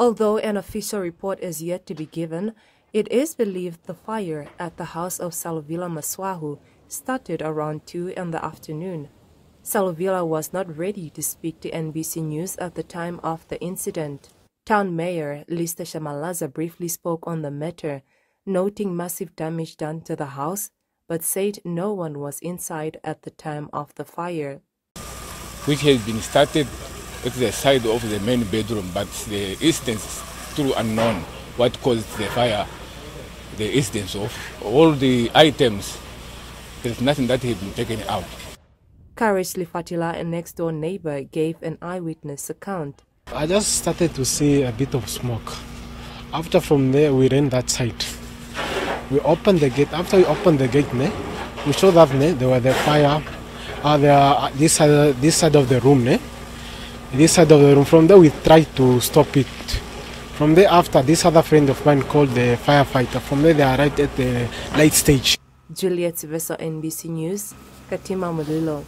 Although an official report is yet to be given, it is believed the fire at the house of Salovila Maswahu started around 2 in the afternoon. Salovila was not ready to speak to NBC News at the time of the incident. Town Mayor Lista Shamalaza briefly spoke on the matter, noting massive damage done to the house, but said no one was inside at the time of the fire. Which has been started at the side of the main bedroom, but the instance is still unknown what caused the fire, the instance of all the items. There's nothing that has been taken out. Curiously, Fatila, a next door neighbor, gave an eyewitness account. I just started to see a bit of smoke. After from there, we ran that side. We opened the gate. After we opened the gate, ne, we saw that ne, there was the fire. Uh, there, uh, this side, this side of the room, ne, this side of the room. From there, we tried to stop it. From there, after this other friend of mine called the firefighter. From there, they arrived at the light stage. Juliet Siveso, NBC News, Katima Mulilo.